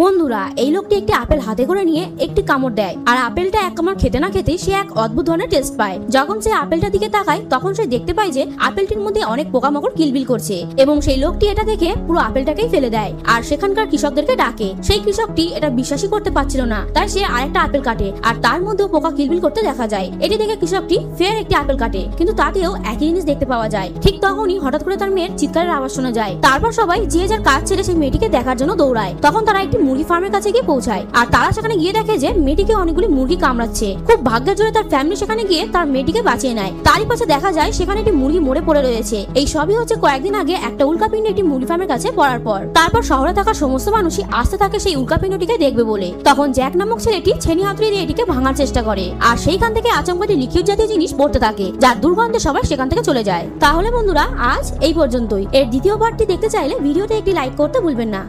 বন্ধুরা, এই লোকটি একটি আপেল হাতে করে নিয়ে একটি কামড় দেয়। আর আপেলটা এক কামড় খেতে না খেতে সে এক অদ্ভুত ধরনের টেস্ট পায়। যখন সে আপেলটার দিকে তাকায়, তখন সে দেখতে পায় যে আপেলটির মধ্যে অনেক পোকামাকড় কিলবিল করছে এবং সেই লোকটি এটা দেখে পুরো আপেলটাকেই ফেলে দেয় আর সেখানকার কৃষকদেরকে ডাকে। সেই কৃষকটি এটা বিশ্বাসই করতে পারছিল না, তাই সে আরেকটা আপেল কাটে আর তার মধ্যেও পোকা কিলবিল করতে দেখা যায়। এটি দেখে কৃষকটি ফের একটি আপেল কাটে, কিন্তু তাতেও একই জিনিস দেখতে পাওয়া যায়। ঠিক তখনই হঠাৎ করে তার মেয়ের চিৎকারের আওয়াজ শোনা যায়। তারপর সবাই যে যার কাজ ছেড়ে সেই মেয়েটিকে দেখার জন্য দৌড়ায়। তখন তারা একটি মুরগি ফার্মের কাছে গিয়ে পৌঁছায়। আর তারা সেখানে গিয়ে দেখে যে মেয়েটিকে অনেকগুলি মুরগি কামড়াচ্ছে। খুব ভাগ্যের জোরে তার ফ্যামিলি সেখানে গিয়ে তার মেয়েটিকে বাঁচিয়ে নেয়। তারই পাশে দেখা যায় সেখানে একটি মুরগি মরে পড়ে রয়েছে। এই সবই হচ্ছে কয়েকদিন আগে একটা উল্কাপিণ্ড একটি মুরগি ফার্মের কাছে পড়ার পর। তারপর শহরে থাকা সমস্ত মানুষই আসতে থাকে সেই উল্কাপিণ্ডটিকে দেখবে বলে। তখন জ্যাক নামক ছেলেটি ছেনি হাতুড়ি দিয়ে এটিকে ভাঙার চেষ্টা করে। আর সেইখান থেকে আচমকাটি লিখিত জাতীয় জিনিস পড়তে থাকে যার দুর্গন্ধে সবাই সেখান থেকে চলে যায়। তাহলে বন্ধুরা, আজ এই পর্যন্তই। এর দ্বিতীয় পার্টটি দেখতে চাইলে ভিডিওতে একটি লাইক করতে ভুলবেন না।